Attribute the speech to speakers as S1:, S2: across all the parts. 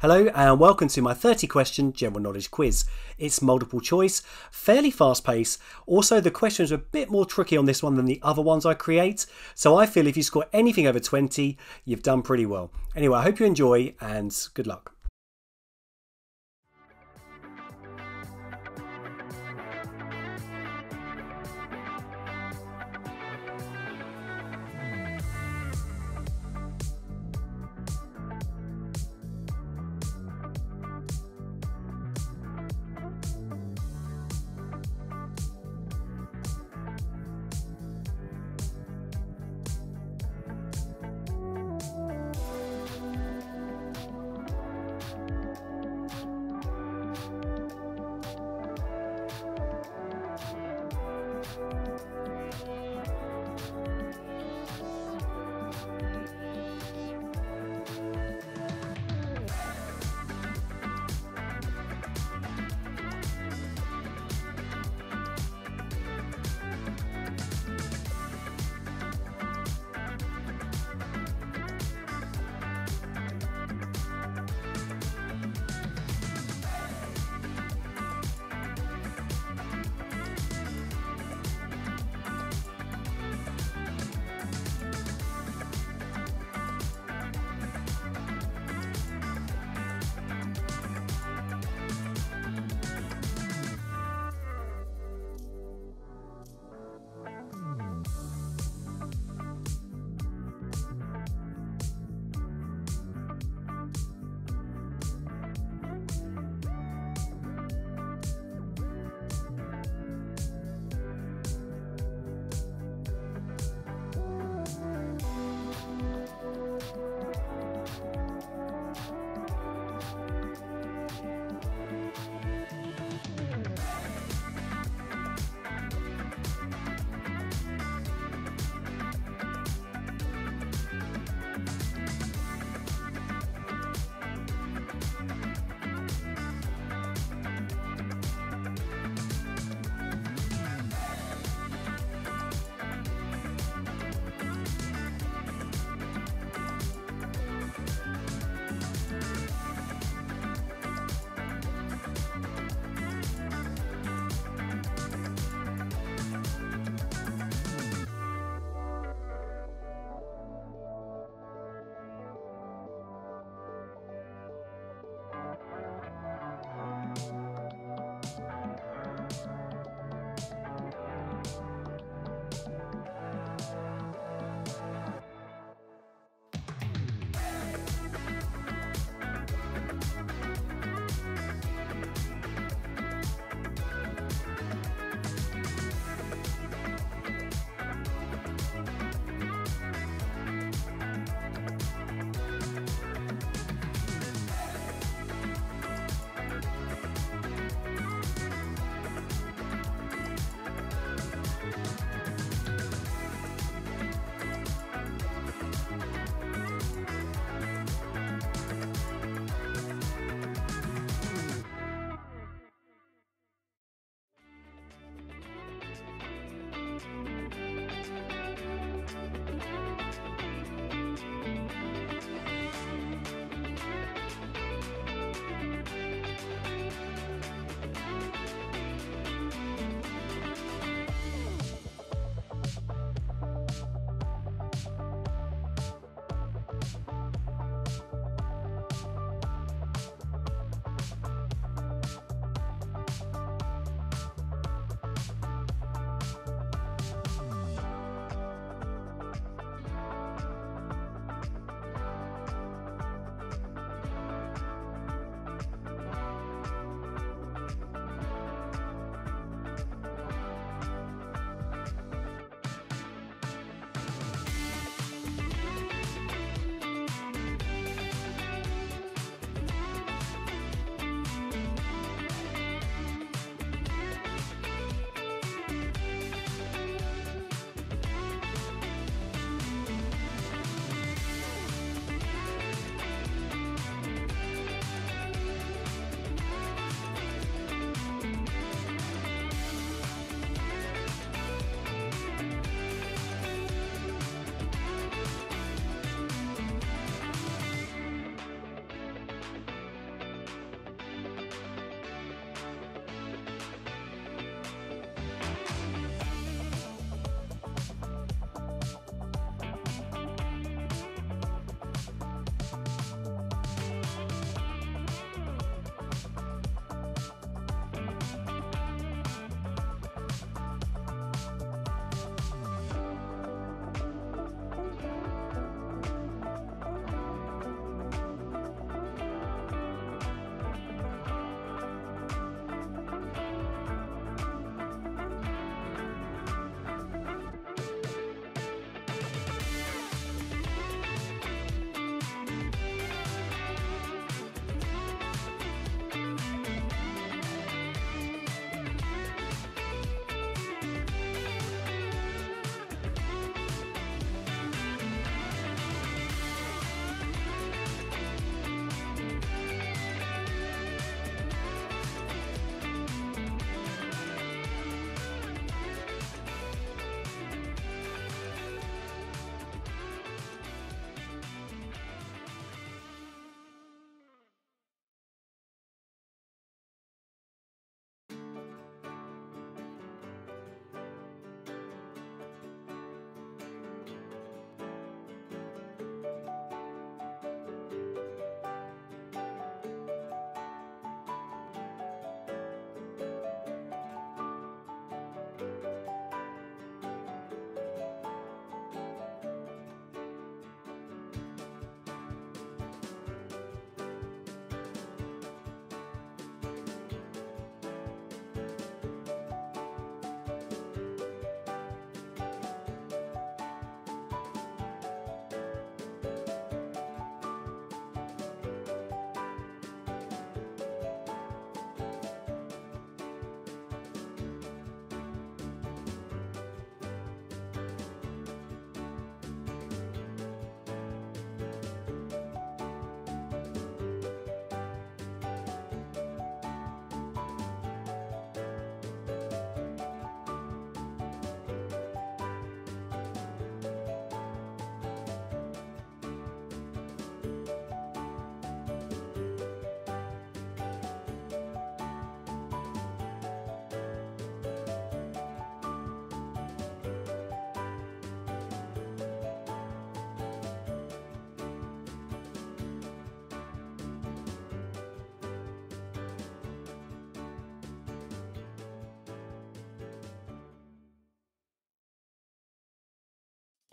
S1: Hello and welcome to my 30 question general knowledge quiz. It's multiple choice, fairly fast pace. Also, the questions are a bit more tricky on this one than the other ones I create. So I feel if you score anything over 20, you've done pretty well. Anyway, I hope you enjoy and good luck.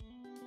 S1: Bye.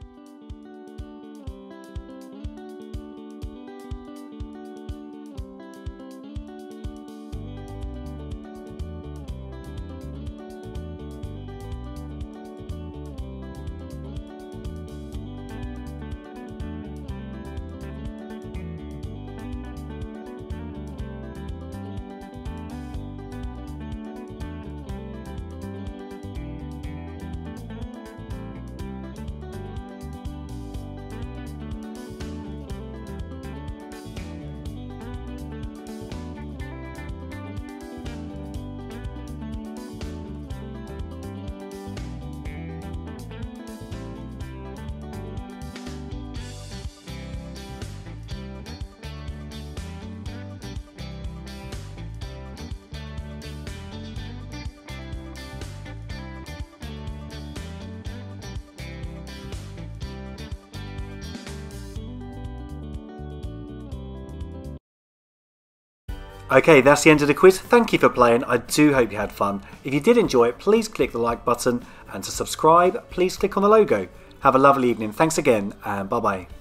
S1: Okay, that's the end of the quiz. Thank you for playing. I do hope you had fun. If you did enjoy it, please click the like button and to subscribe, please click on the logo. Have a lovely evening. Thanks again and bye bye.